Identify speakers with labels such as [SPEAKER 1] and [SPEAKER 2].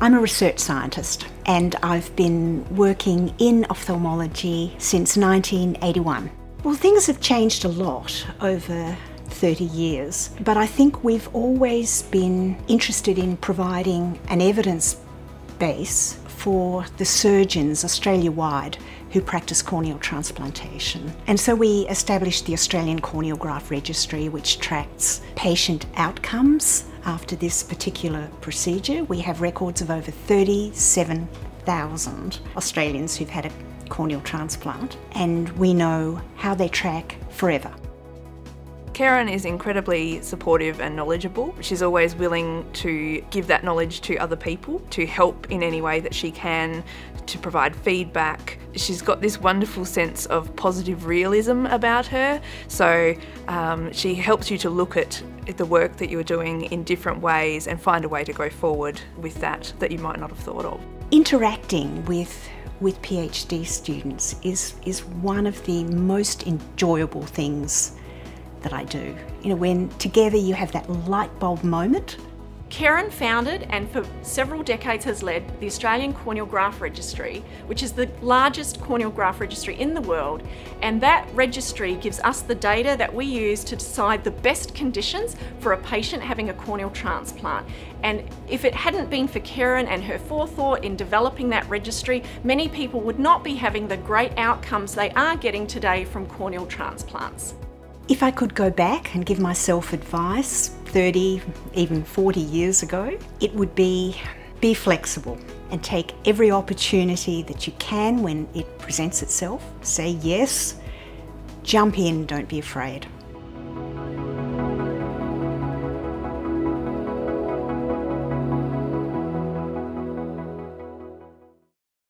[SPEAKER 1] I'm a research scientist and I've been working in ophthalmology since 1981. Well, things have changed a lot over 30 years, but I think we've always been interested in providing an evidence base for the surgeons Australia wide who practice corneal transplantation. And so we established the Australian Corneal Graft Registry, which tracks patient outcomes after this particular procedure. We have records of over 37,000 Australians who've had a corneal transplant, and we know how they track forever.
[SPEAKER 2] Keryn is incredibly supportive and knowledgeable. She's always willing to give that knowledge to other people, to help in any way that she can, to provide feedback. She's got this wonderful sense of positive realism about her, so um, she helps you to look at the work that you're doing in different ways and find a way to go forward with that that you might not have thought of.
[SPEAKER 1] Interacting with with PhD students is, is one of the most enjoyable things that I do. You know, when together you have that light bulb moment.
[SPEAKER 3] Keryn founded and for several decades has led the Australian Corneal Graft Registry, which is the largest corneal graft registry in the world. And that registry gives us the data that we use to decide the best conditions for a patient having a corneal transplant. And if it hadn't been for Keryn and her forethought in developing that registry, many people would not be having the great outcomes they are getting today from corneal transplants.
[SPEAKER 1] If I could go back and give myself advice 30, even 40 years ago, it would be be flexible and take every opportunity that you can when it presents itself. Say yes, jump in, don't be afraid.